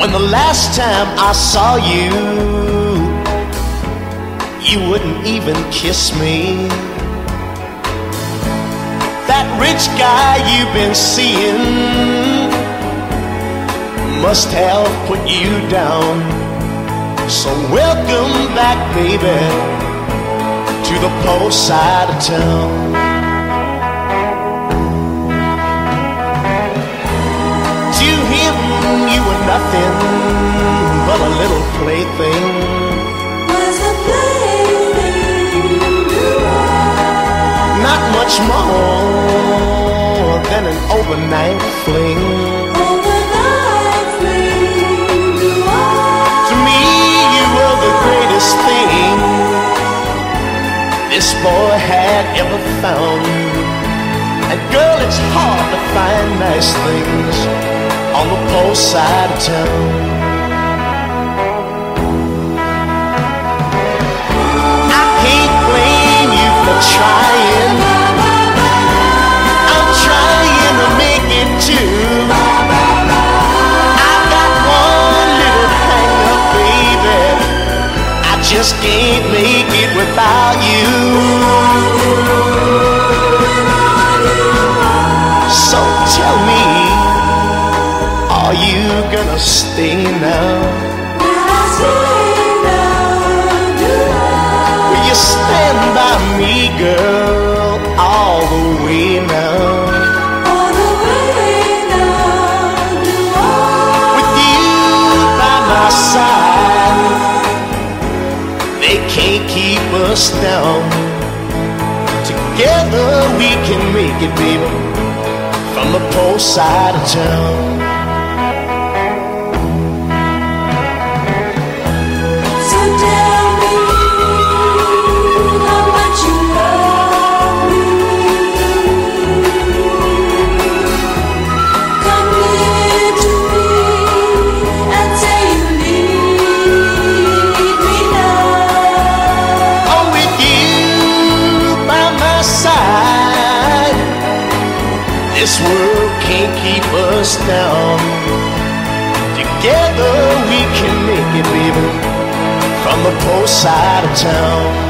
When the last time I saw you, you wouldn't even kiss me. That rich guy you've been seeing must have put you down. So welcome back, baby, to the poor side of town. Nothing but a little plaything. Was a plaything. Not much more than an overnight fling. Overnight fling. To me, you were the greatest thing this boy had ever found. And girl, it's hard to find nice things on the poor side of town. I can't blame you for trying. I'm trying to make it too. I got one little baby. I just can't make it without you. Are you gonna stay now? Will you stand by me, girl, all the way now? With you by my side, they can't keep us down. Together we can make it, baby, from the poor side of town. World can't keep us down. Together we can make it, baby, from the poor side of town.